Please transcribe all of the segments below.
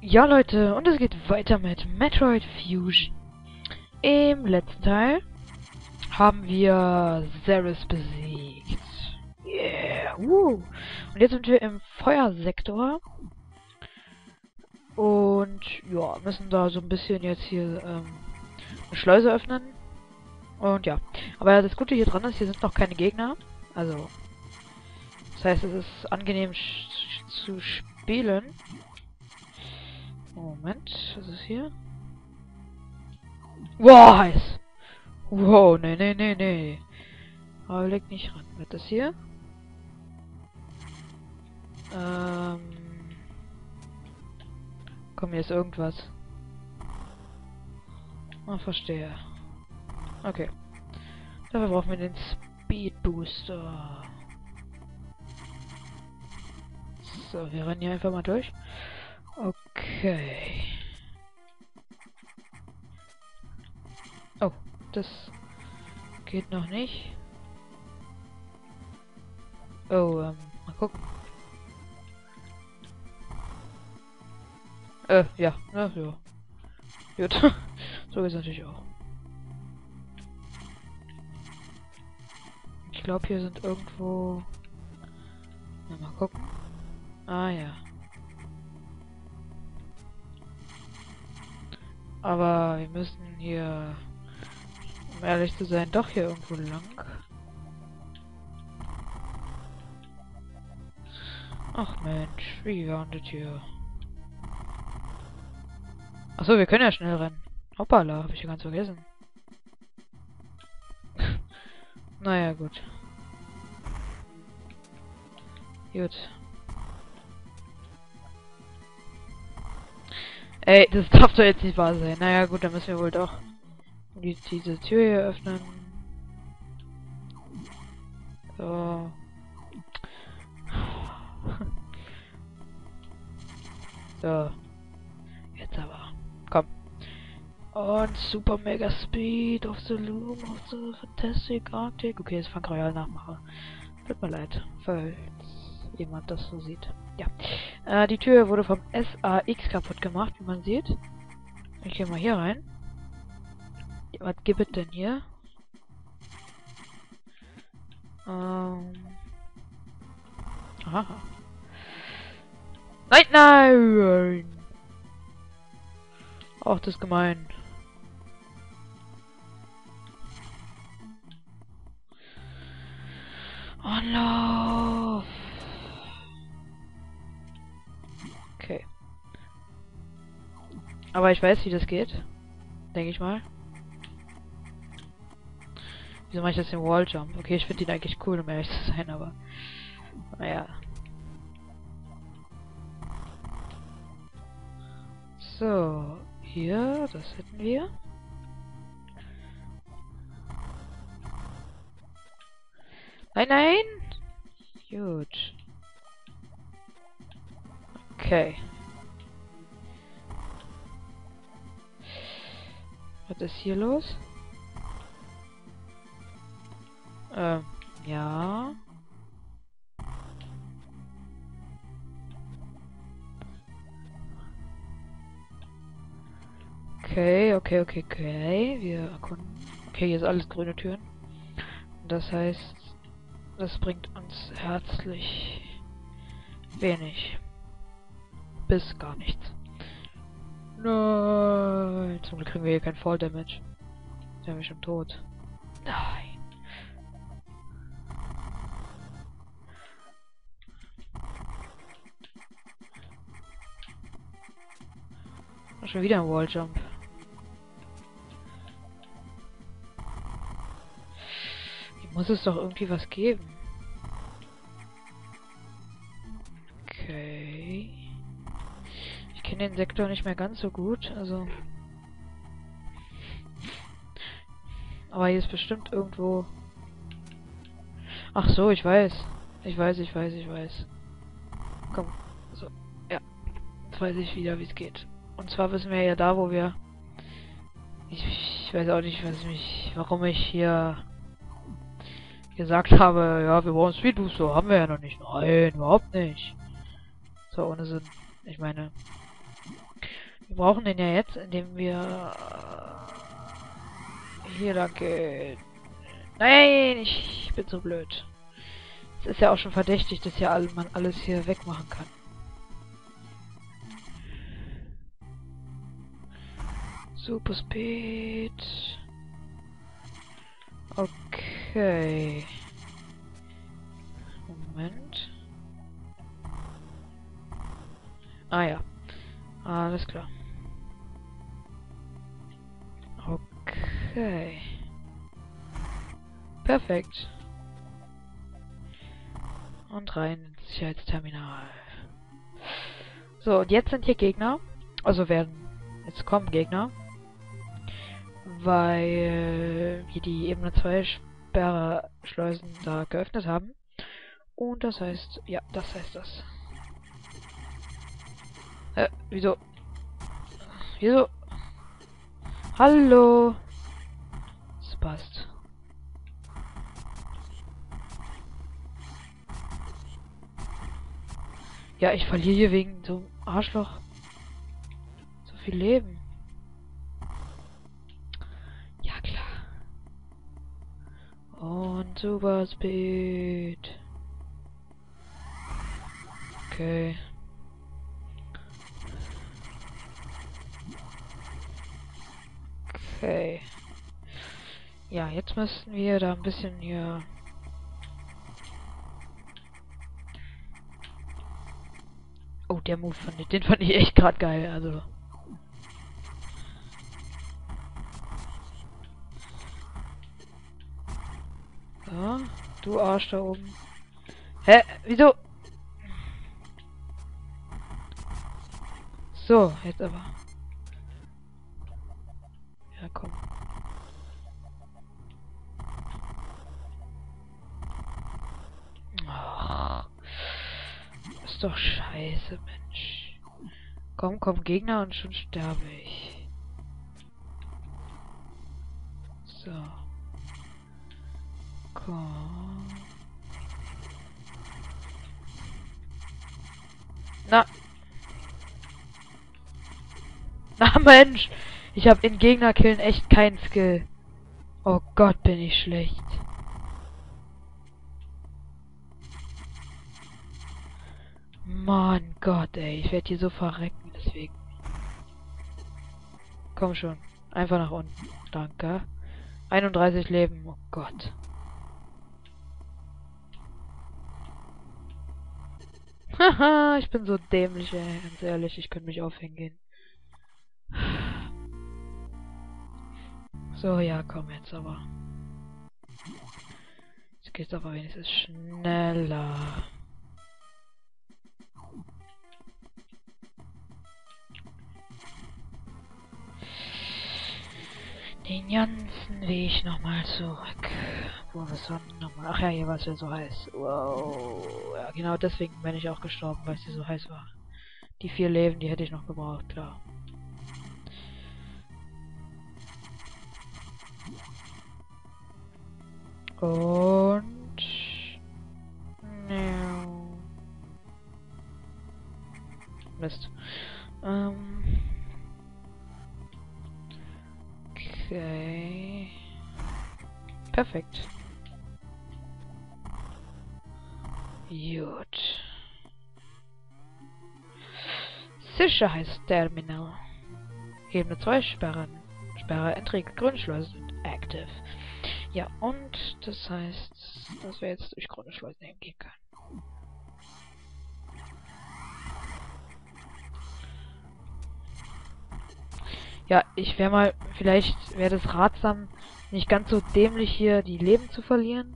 Ja, Leute, und es geht weiter mit Metroid Fusion. Im letzten Teil haben wir Zeres besiegt. Yeah, woo. Und jetzt sind wir im Feuersektor. Und ja, müssen da so ein bisschen jetzt hier ähm, eine Schleuse öffnen. Und ja, aber das Gute hier dran ist, hier sind noch keine Gegner. Also, das heißt, es ist angenehm zu spielen. Moment, was ist hier? Wow, heiß! Wow, nee, nee, nee, nee. Aber leg nicht ran. Wird das hier? Ähm. Komm, hier ist irgendwas. Ah, verstehe. Okay. Dafür brauchen wir den Speed Booster. So, wir rennen hier einfach mal durch. Okay. Oh, das geht noch nicht. Oh, ähm, mal gucken. Äh, ja, ja, ja. Gut. so ist natürlich auch. Ich glaube, hier sind irgendwo... Na, mal gucken. Ah, ja. Aber wir müssen hier, um ehrlich zu sein, doch hier irgendwo lang. Ach Mensch, wie das hier? Achso, wir können ja schnell rennen. Hoppala, habe ich ja ganz vergessen. naja, gut. Gut. Ey, das darf doch jetzt nicht wahr sein. Naja, gut, dann müssen wir wohl doch die, diese Tür hier öffnen. So. so. Jetzt aber. Komm. Und Super Mega Speed of the Loom of the Fantastic Arctic. Okay, jetzt fang Royal nachmachen. Tut mir leid, falls jemand das so sieht. Ja. Äh, die Tür wurde vom SAX kaputt gemacht, wie man sieht. Ich gehe mal hier rein. Was gibt es denn hier? Ähm. Aha. Nein, nein! Ach, das ist gemein. Oh no! Aber ich weiß, wie das geht. Denke ich mal. Wieso mache ich das im Walljump? Okay, ich finde ihn eigentlich cool, um ehrlich zu sein, aber... Naja. So, hier, das hätten wir. Nein, nein! Gut. Okay. Hier los? Ähm, ja. Okay, okay, okay, okay. Wir erkunden. Okay, hier ist alles grüne Türen. Das heißt, das bringt uns herzlich wenig. Bis gar nichts. Nein. Zum Glück kriegen wir hier kein Fall Damage. Sind wir schon tot. Nein. Schon wieder ein Walljump. Hier muss es doch irgendwie was geben. Sektor nicht mehr ganz so gut, also... Aber hier ist bestimmt irgendwo... Ach so, ich weiß. Ich weiß, ich weiß, ich weiß. Komm, so, ja. Jetzt weiß ich wieder, wie es geht. Und zwar wissen wir ja da, wo wir... Ich, ich weiß auch nicht, was mich, warum ich hier gesagt habe, ja, wir brauchen Speed Booster, haben wir ja noch nicht. Nein, überhaupt nicht. So ohne Sinn. Ich meine, Wir brauchen den ja jetzt, indem wir äh, hier lang gehen. Nein, ich bin so blöd. Es ist ja auch schon verdächtig, dass ja man alles hier wegmachen kann. Super Speed. Okay. Moment. Ah ja. Alles klar. Okay. Perfekt. Und rein ins Sicherheitsterminal. So, und jetzt sind hier Gegner. Also werden... Jetzt kommen Gegner weil wir die Ebene 2 Sperrschleusen da geöffnet haben. Und das heißt, ja, das heißt das. Äh, wieso? Wieso? Hallo? Das passt. Ja, ich verliere hier wegen so Arschloch so viel Leben. Und Super Speed. Okay. Okay. Ja, jetzt müssten wir da ein bisschen hier... Oh, der Move fand ich, den fand ich echt gerade geil, also... So, du Arsch da oben. Hä? Wieso? So, jetzt aber. Ja, komm. Oh, ist doch scheiße, Mensch. Komm, komm, Gegner und schon sterbe ich. So. Na. Na Mensch. Ich habe in Gegnerkillen echt keinen Skill. Oh Gott, bin ich schlecht. Mann Gott, ey. Ich werde hier so verrecken, deswegen. Komm schon. Einfach nach unten. Danke. 31 Leben. Oh Gott. Haha, ich bin so dämlich, ey. Ganz ehrlich, ich könnte mich aufhängen gehen. So, ja, komm jetzt aber. Jetzt geht's aber wenigstens schneller. Den ganzen Weg nochmal zurück. Wo wir es nochmal. Ach ja, hier war es ja so heiß. Wow. Ja, genau deswegen bin ich auch gestorben, weil es hier so heiß war. Die vier Leben, die hätte ich noch gebraucht, klar. Und... Mist. Ähm... Okay. Perfekt. Gut. Sicherheitsterminal. Ebene 2 Sperren. Sperre Enträge Grundschleusen active. Ja, und das heißt, dass wir jetzt durch Grundschleusen hingehen können. Ja, ich wäre mal, vielleicht wäre das ratsam, nicht ganz so dämlich hier die Leben zu verlieren.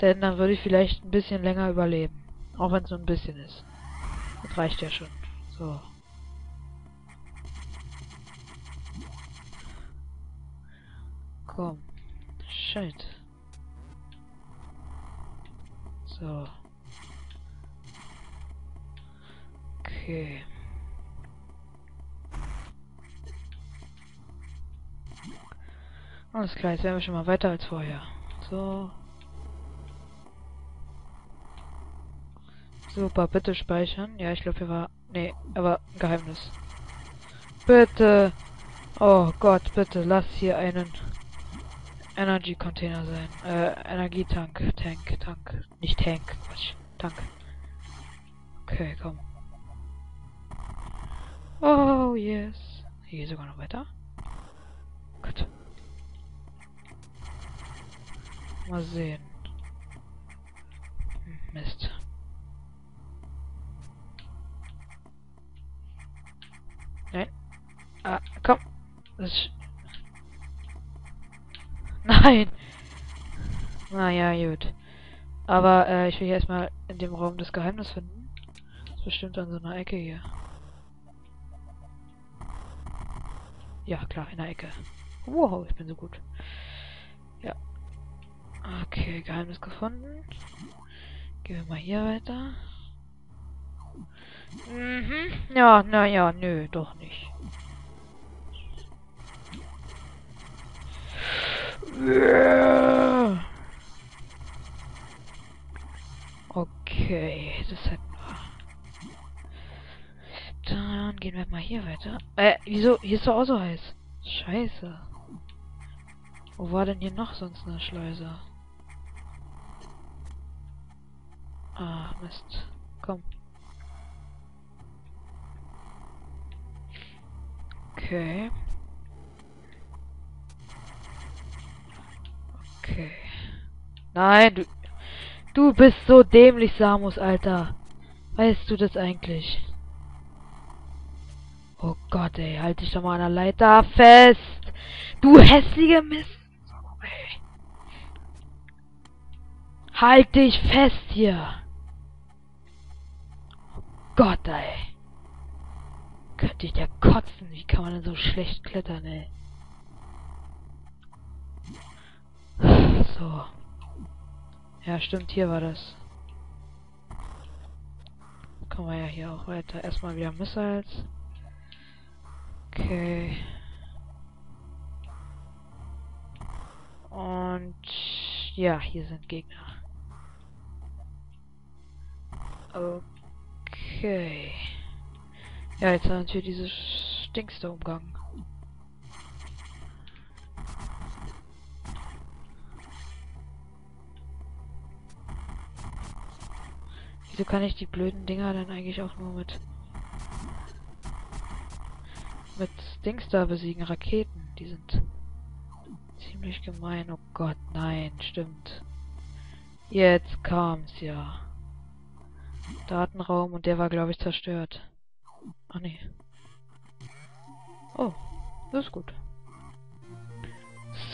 Denn dann würde ich vielleicht ein bisschen länger überleben. Auch wenn es nur ein bisschen ist. Das reicht ja schon. So. Komm. Shit. So. Okay. Alles klar, jetzt wären wir schon mal weiter als vorher. So. Super, bitte speichern. Ja, ich glaube, hier war... Nee, aber ein Geheimnis. Bitte. Oh Gott, bitte lass hier einen Energy Container sein. Äh, Energietank. Tank, Tank. Nicht Tank, Quatsch. Tank. Okay, komm. Oh, yes. Hier sogar noch weiter. Mal sehen. Mist. Nein. Ah, komm. Nein! Naja, gut. Aber äh, ich will hier erstmal in dem Raum das Geheimnis finden. Das ist bestimmt an so einer Ecke hier. Ja, klar, in der Ecke. Wow, ich bin so gut. Ja. Okay, Geheimnis gefunden. Gehen wir mal hier weiter. Mhm. Ja, naja, nö, doch nicht. Okay, das hätten wir. Dann gehen wir mal hier weiter. Äh, wieso? Hier ist doch auch so heiß. Scheiße. Wo war denn hier noch sonst eine Schleuse? Ah, Mist. Komm. Okay. Okay. Nein, du... Du bist so dämlich, Samus, Alter. Weißt du das eigentlich? Oh Gott, ey, halt dich doch mal an der Leiter fest. Du hässliche Mist. Halt dich fest hier. Gott, ey. Könnte ich dir kotzen. Wie kann man denn so schlecht klettern, ey? So. Ja, stimmt, hier war das. Kommen wir ja hier auch weiter. Erstmal wieder Missiles. Okay. Und ja, hier sind Gegner. Okay. Ja, jetzt haben wir dieses Stinkster umgangen. Wieso kann ich die blöden Dinger dann eigentlich auch nur mit mit Dings da besiegen? Raketen, die sind ziemlich gemein. Oh Gott, nein, stimmt. Jetzt kam's ja. Datenraum und der war glaube ich zerstört. Ach nee. Oh, das ist gut.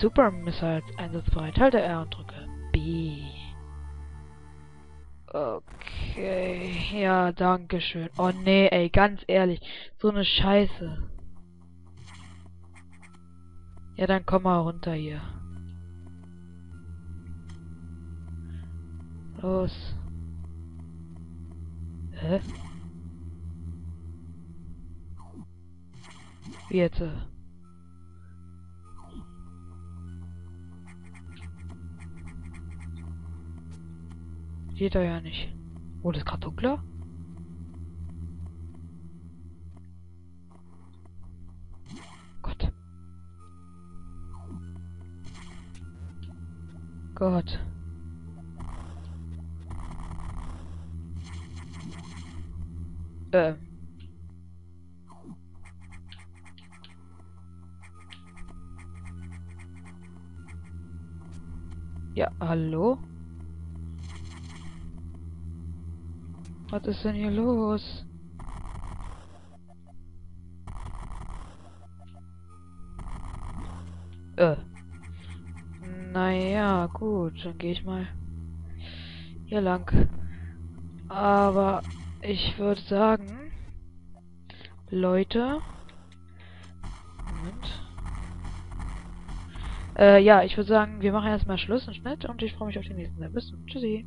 Super Missiles einsatzbereit. Halte R und drücke B. Okay, ja, danke schön. Oh nee, ey, ganz ehrlich, so eine Scheiße. Ja, dann komm mal runter hier. Los. Hä? Jetzt? Geht da ja nicht. Wurde es gerade dunkler? Gott. Gott. Ähm. Ja, hallo? Was ist denn hier los? Äh. Naja, gut, dann gehe ich mal hier lang. Aber ich würde sagen, Leute. Moment. Äh, ja, ich würde sagen, wir machen erstmal Schluss und Schnitt und ich freue mich auf den nächsten. Bis dann. Tschüssi.